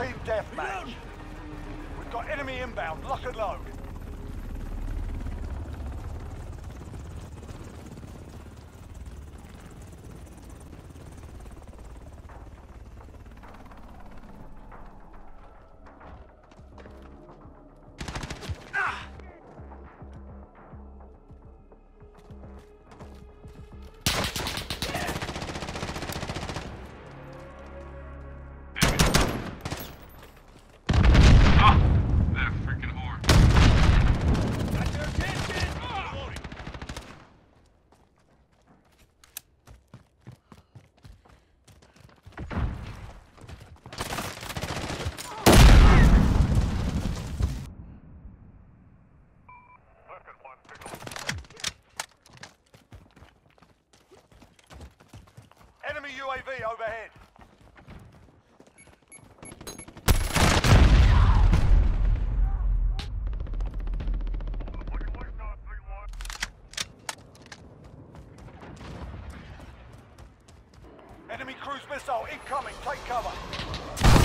Team deathmatch. We've got enemy inbound, lock and load. Overhead. Enemy cruise missile incoming. Take cover.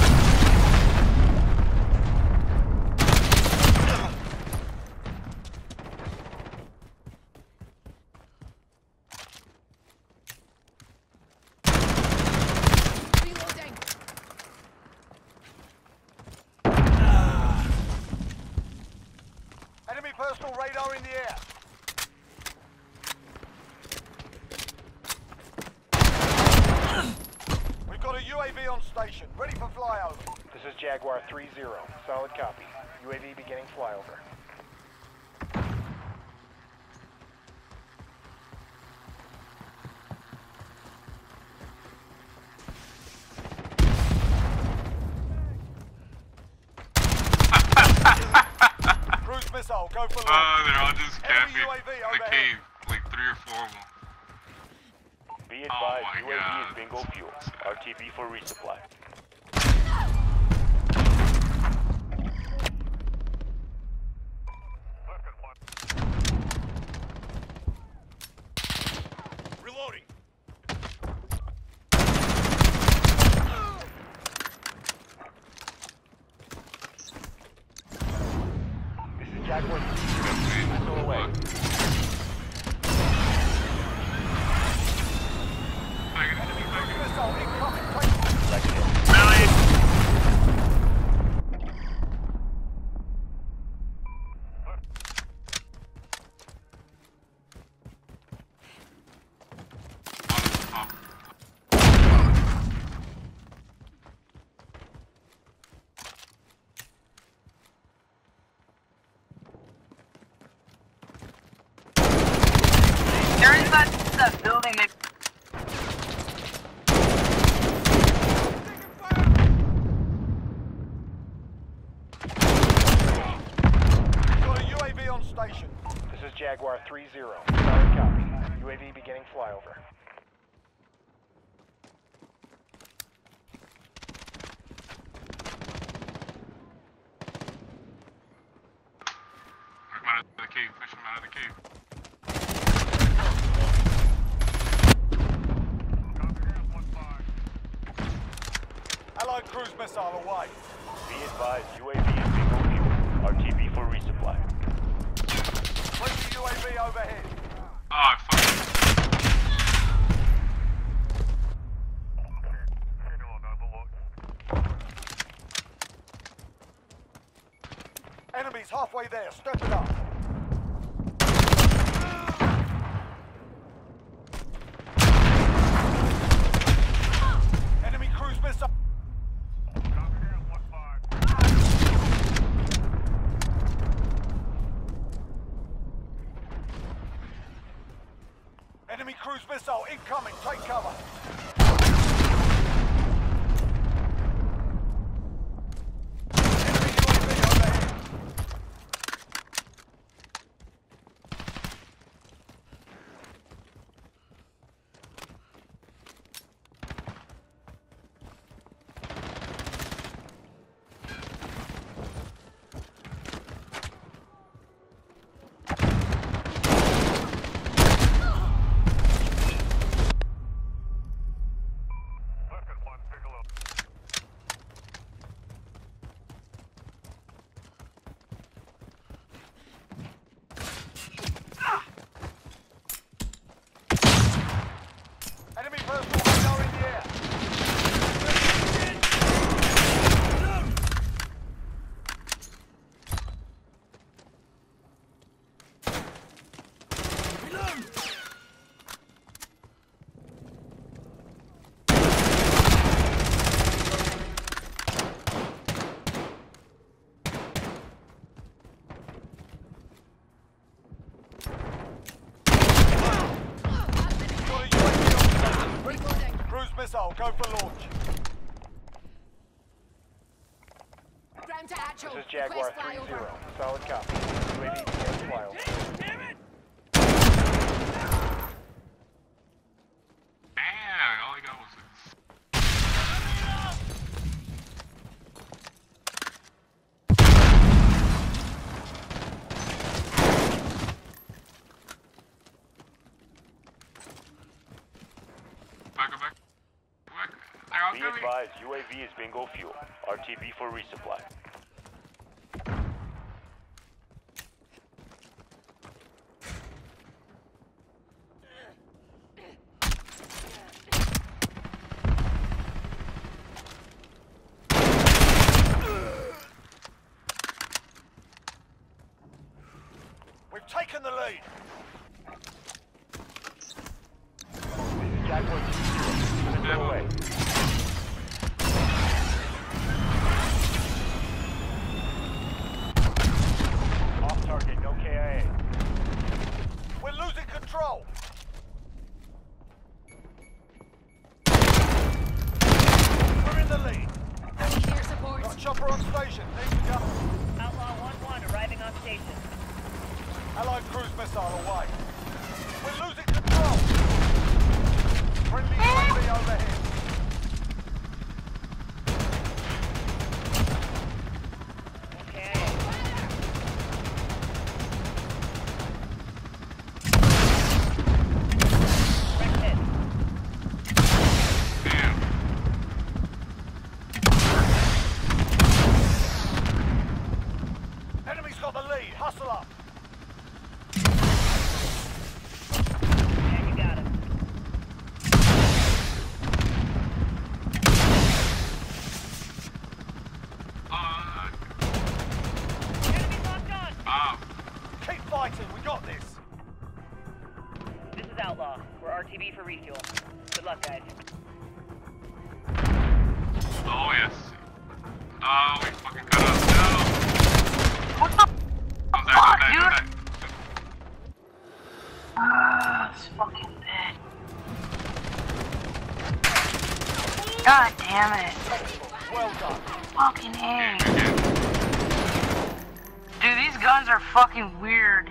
Personal radar in the air. We've got a UAV on station, ready for flyover. This is Jaguar 3-0. Solid copy. UAV beginning flyover. Cruise missile, go. Oh, they're all just camping UAV in the cave. Like three or four of them. Be Oh advised, my UAV God. is bingo fuel. RTB for resupply. Reloading. This is Jaguar 3-0. Missile away. Missile incoming. Take Select hit. Really? They're inside the building. They Got a UAV on station. This is Jaguar 3-0. Solid copy. UAV beginning flyover. Push him out of the cave. Push him out of the cave. Allied cruise missile away. Be advised, UAV is fuel. RTB for resupply. UAV overhead. Ah, oh, I fucking. Enemies halfway there. Step it up. Enemy cruise missile. Enemy cruise missile incoming. Take cover. Ground to Atcho. This is Jaguar Request 3-0. Solid copy. UAV beginning flyover. Damn, all I got was this. Be advised, UAV is bingo fuel. RTB for resupply. We've taken the lead. Jaguar 2-0. Minutes Demo. away. Off target, no KIA. We're losing control. We're in the lead. Air support. Got chopper on station. Need to go. Outlaw 1-1 arriving on station. Allied cruise missile away. We're losing control. Friendly ah! UAV overhead. Refuel. Good luck, guys. Oh, yes. Oh, we fucking cut us down. What the Come back, come fuck, come dude? back. Ah, it's fucking bad. God damn it. Well done. Fucking A. Dude, these guns are fucking weird.